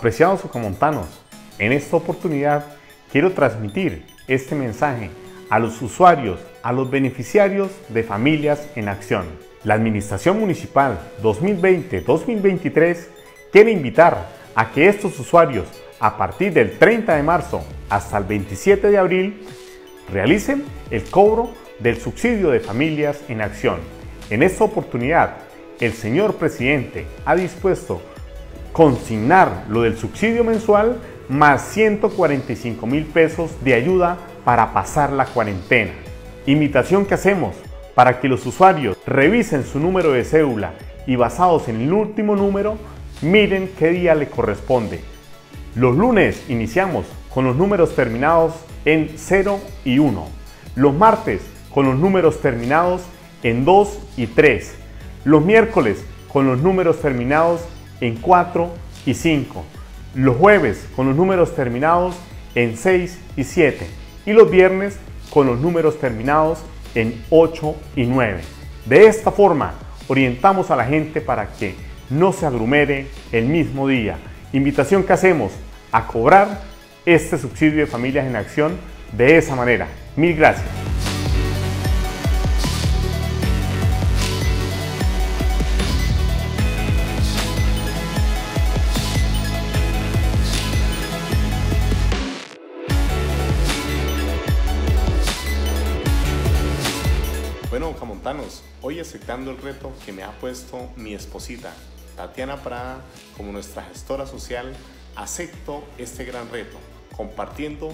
Apreciados ocamontanos, en esta oportunidad quiero transmitir este mensaje a los usuarios, a los beneficiarios de Familias en Acción. La Administración Municipal 2020-2023 quiere invitar a que estos usuarios, a partir del 30 de marzo hasta el 27 de abril, realicen el cobro del subsidio de Familias en Acción. En esta oportunidad, el señor presidente ha dispuesto consignar lo del subsidio mensual más 145 mil pesos de ayuda para pasar la cuarentena. Invitación que hacemos para que los usuarios revisen su número de cédula y basados en el último número, miren qué día le corresponde. Los lunes iniciamos con los números terminados en 0 y 1. Los martes con los números terminados en 2 y 3. Los miércoles con los números terminados en 4 y 5. Los jueves con los números terminados en 6 y 7. Y los viernes con los números terminados en 8 y 9. De esta forma, orientamos a la gente para que no se agrumere el mismo día. Invitación que hacemos a cobrar este subsidio de familias en acción de esa manera. Mil gracias. Bueno, Camontanos, hoy aceptando el reto que me ha puesto mi esposita, Tatiana Prada, como nuestra gestora social, acepto este gran reto, compartiendo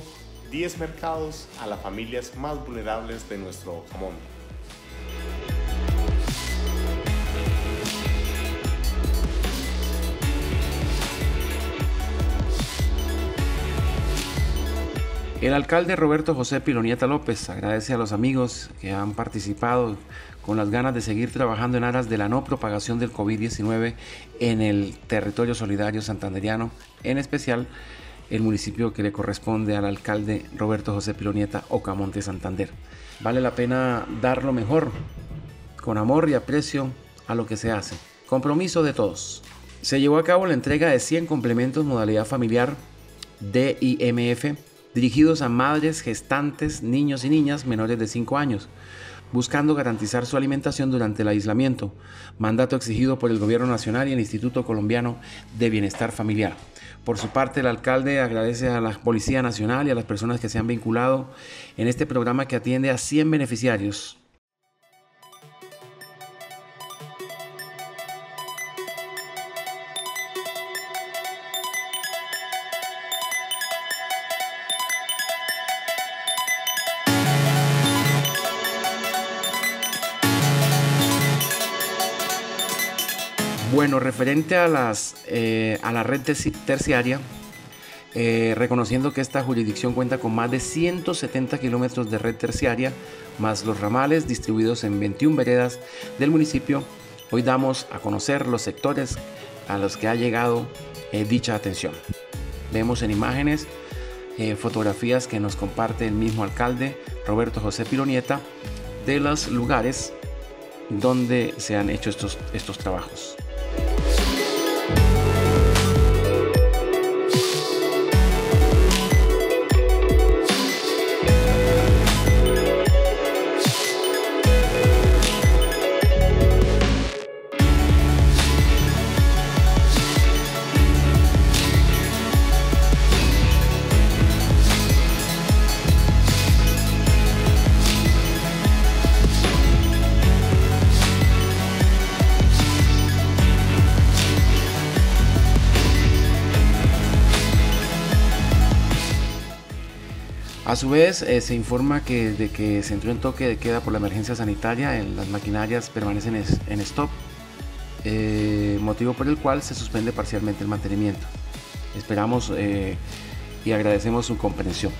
10 mercados a las familias más vulnerables de nuestro camón. El alcalde Roberto José Pilonieta López agradece a los amigos que han participado con las ganas de seguir trabajando en aras de la no propagación del COVID-19 en el territorio solidario santanderiano, en especial el municipio que le corresponde al alcalde Roberto José Pilonieta Ocamonte Santander. Vale la pena dar lo mejor, con amor y aprecio a lo que se hace. Compromiso de todos. Se llevó a cabo la entrega de 100 complementos modalidad familiar DIMF dirigidos a madres, gestantes, niños y niñas menores de 5 años, buscando garantizar su alimentación durante el aislamiento, mandato exigido por el Gobierno Nacional y el Instituto Colombiano de Bienestar Familiar. Por su parte, el alcalde agradece a la Policía Nacional y a las personas que se han vinculado en este programa que atiende a 100 beneficiarios Bueno, referente a, las, eh, a la red terciaria, eh, reconociendo que esta jurisdicción cuenta con más de 170 kilómetros de red terciaria, más los ramales distribuidos en 21 veredas del municipio, hoy damos a conocer los sectores a los que ha llegado eh, dicha atención. Vemos en imágenes fotografías que nos comparte el mismo alcalde Roberto José Pironieta de los lugares donde se han hecho estos, estos trabajos. A su vez, eh, se informa que desde que se entró en toque de queda por la emergencia sanitaria, las maquinarias permanecen en stop, eh, motivo por el cual se suspende parcialmente el mantenimiento. Esperamos eh, y agradecemos su comprensión.